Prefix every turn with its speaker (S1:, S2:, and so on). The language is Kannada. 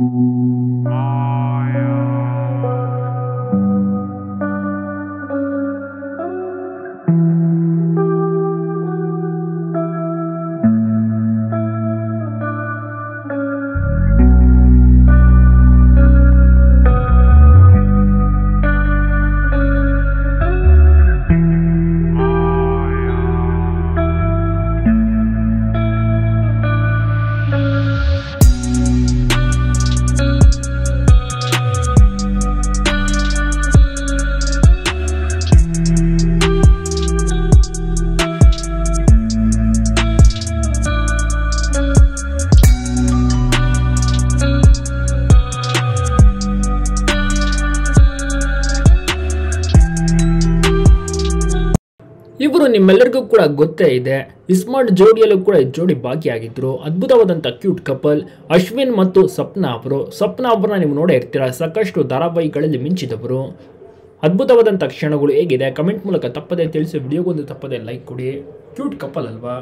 S1: Mm-hmm. ಇವರು ನಿಮ್ಮೆಲ್ಲರಿಗೂ ಕೂಡ ಗೊತ್ತೇ ಇದೆ. ಇಸ್ಮಾರ್ಟ್ ಜೋಡಿಯಲ್ಲೂ ಕೂಡ ಈ ಜೋಡಿ ಭಾಗಿಯಾಗಿದ್ರು. ಅದ್ಭುತವಾದಂಥ ಕ್ಯೂಟ್ ಕಪಲ್, ಅಶ್ವಿನ್ ಮತ್ತು ಸಪ್ನಾ ಅವರು. ಸಪ್ನಾ ಅವರನ್ನ ನೀವು ನೋಡೇ ಇರ್ತೀರ? ಸಾಕಷ್ಟು ಧಾರಾವಾಹಿಗಳಲ್ಲಿ ಮಿಂಚಿದವರು. ಅದ್ಭುತವಾದಂಥ ಕ್ಷಣಗಳು ಹೇಗಿದೆ? ಕಮೆಂಟ್ ಮೂಲಕ ತಪ್ಪದೆ ತಿಳಿಸಿ, ವಿಡಿಯೋಗೊಂದು ತಪ್ಪದೆ ಲೈಕ್ ಕೊಡಿ. ಕ್ಯೂಟ್ ಕಪಲ್ ಅಲ್ವಾ?